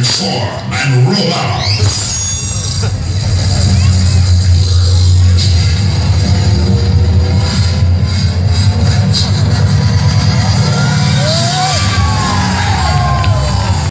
Transform and roll out.